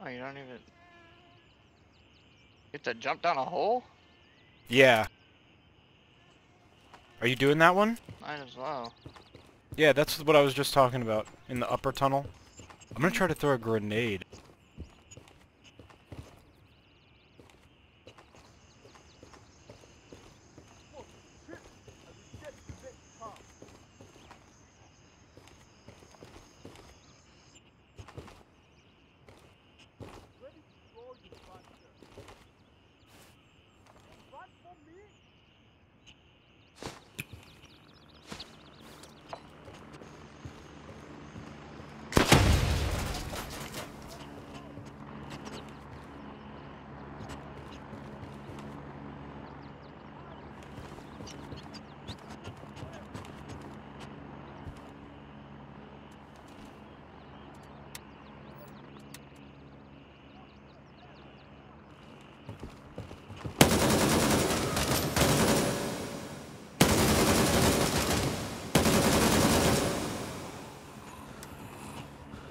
Oh, you don't even... You have to jump down a hole? Yeah. Are you doing that one? Might as well. Yeah, that's what I was just talking about. In the upper tunnel. I'm gonna try to throw a grenade.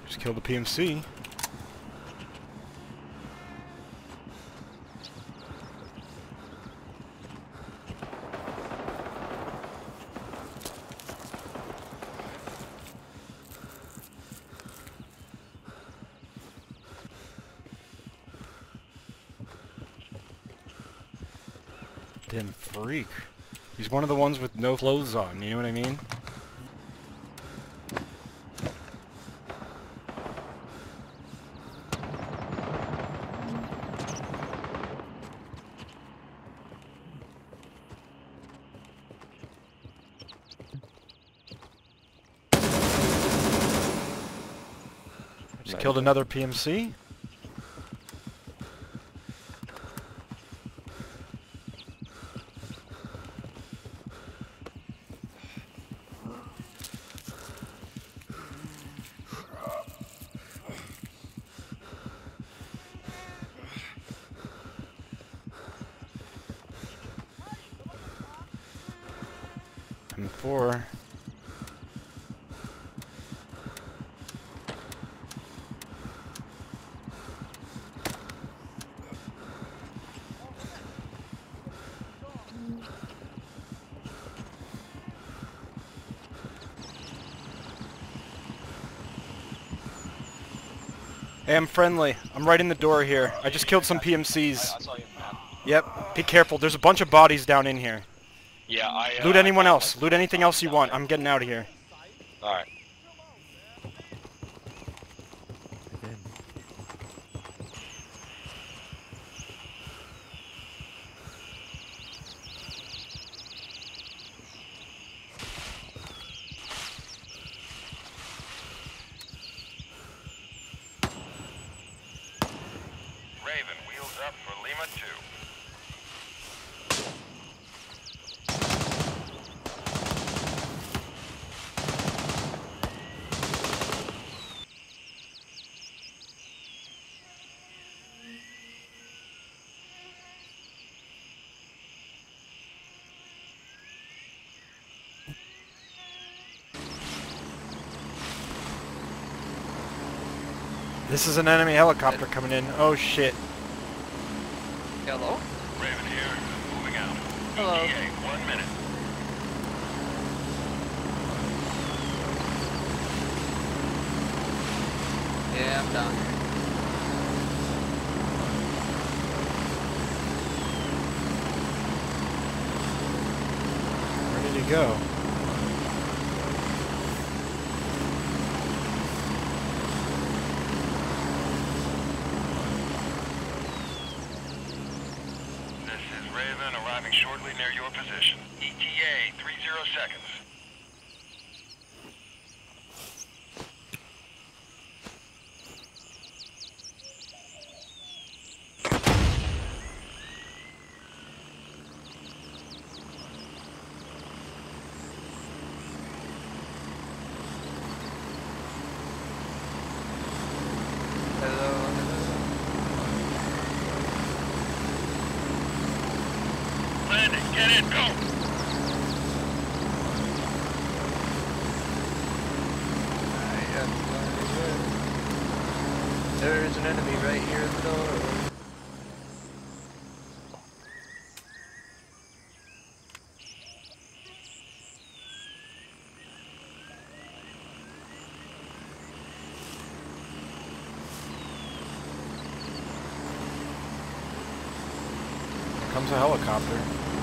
Just killed the PMC. Damn freak. He's one of the ones with no clothes on, you know what I mean? Just killed another PMC. And four. Hey, I'm friendly. I'm right in the door here. I just killed some PMCs. I saw you, man. Yep. Be careful. There's a bunch of bodies down in here. Yeah, I. Uh, Loot anyone I- else. Loot anything else you want. I'm getting out of here. All right. Raven, wheels up for Lima 2. This is an enemy helicopter coming in. Oh shit. Hello? Raven here, moving out. Hello. ETA, one minute. Yeah, I'm down here. Where did he go? This is Raven arriving shortly near your position. ETA, 30 seconds. an enemy right here in the middle of the road. comes a helicopter.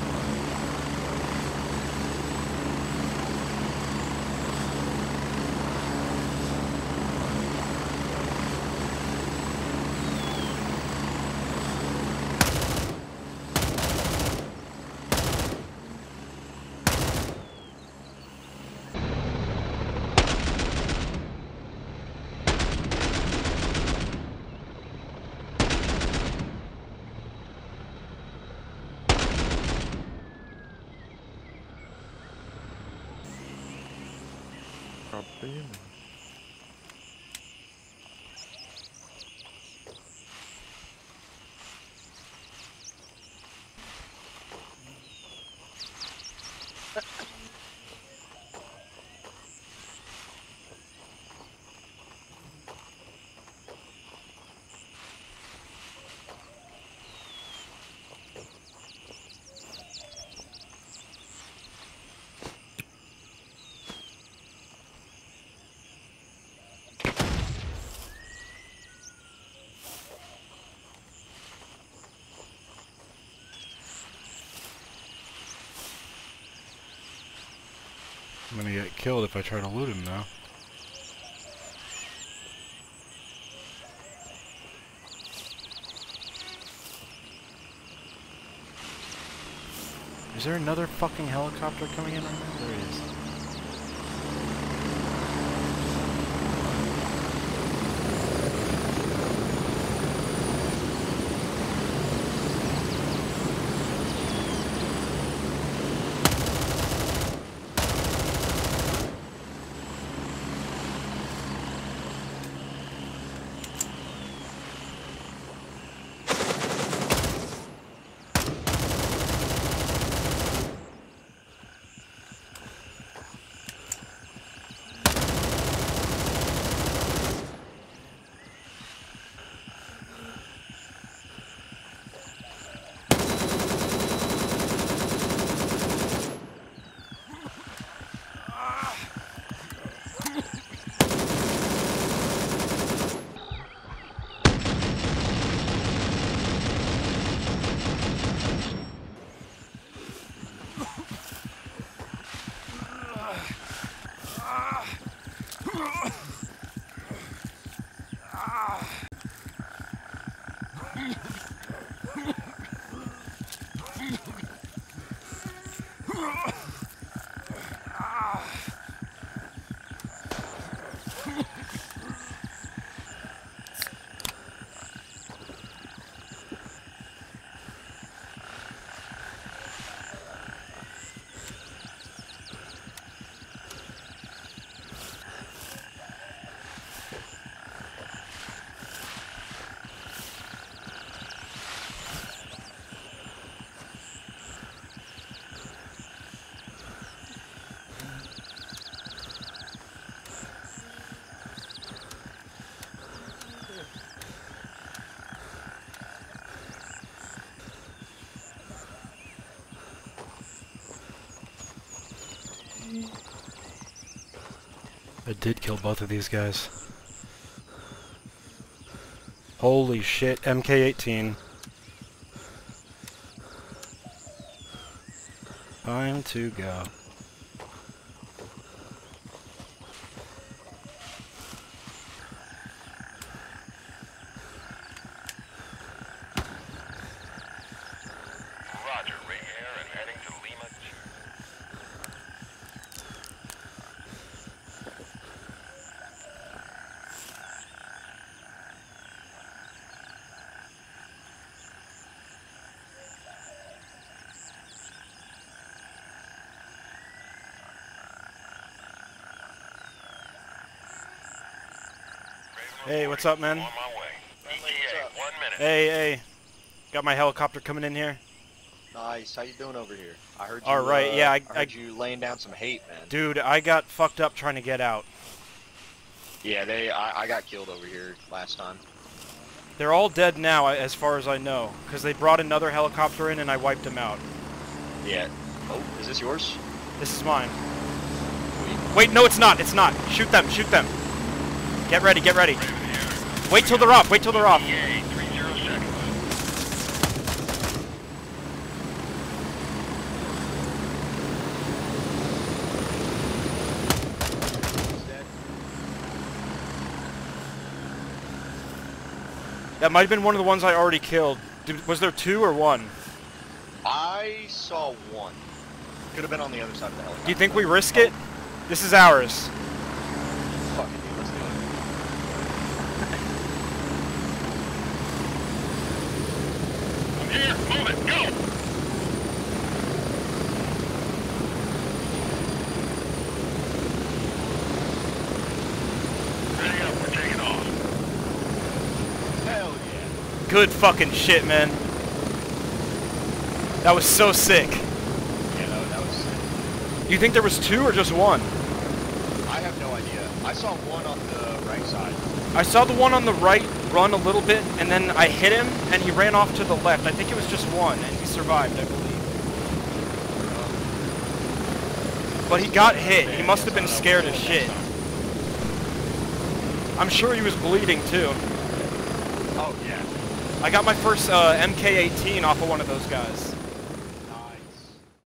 Problema. I'm gonna get killed if I try to loot him though. Is there another fucking helicopter coming in right now? There is. Ha ha ha! I did kill both of these guys. Holy shit, MK18. Time to go. Hey, what's up, man? On my way. ETA, one minute. Hey, hey. Got my helicopter coming in here. Nice. How you doing over here? I heard you. All right, uh, yeah, I- I heard you laying down some hate, man. Dude, I got fucked up trying to get out. Yeah, they. I, I got killed over here last time. They're all dead now, as far as I know, because they brought another helicopter in and I wiped them out. Yeah. Oh, is this yours? This is mine. Sweet. Wait, no, it's not. It's not. Shoot them. Shoot them. Get ready, get ready. Wait till they're off, wait till they're off. That might have been one of the ones I already killed. Did, was there two or one? I saw one. Could have been on the other side of the helicopter. Do you think we risk it? This is ours. Good fucking shit, man. That was so sick. Yeah, no, that was sick. You think there was two or just one? I have no idea. I saw one on the right side. I saw the one on the right run a little bit, and then I hit him, and he ran off to the left. I think it was just one, and he survived, I believe. But he got hit. He must have been scared as shit. I'm sure he was bleeding too. Oh, yeah. I got my first uh, MK18 off of one of those guys.